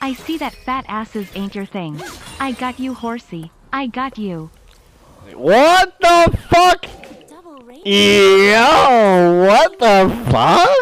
I see that fat asses ain't your thing. I got you, horsey. I got you. What the fuck? Yo, what the fuck?